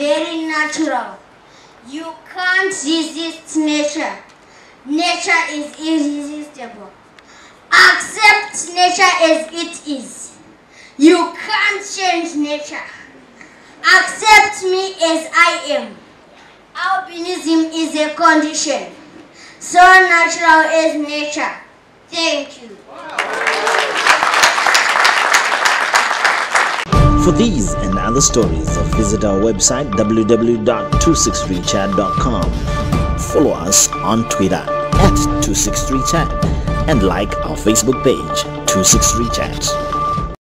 natural. You can't resist nature. Nature is irresistible. Accept nature as it is. You can't change nature. Accept me as I am. Albinism is a condition. So natural as nature. Thank you. For these and other stories, visit our website www.263chat.com. Follow us on Twitter at 263chat and like our Facebook page 263chat.